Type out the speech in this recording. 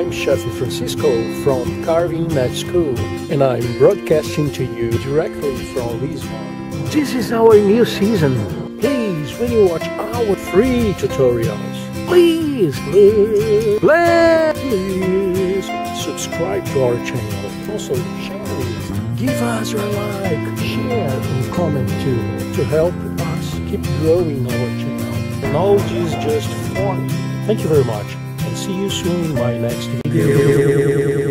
I'm Chef Francisco from Carving NET School, and I'm broadcasting to you directly from Lisbon. This is our new season. Please, when you watch our free tutorials, please, please, please subscribe to our channel. Also, share it. Give us your like, share, and comment too to help us keep growing our channel. And all this just for you. Thank you very much, and see you soon in my next video.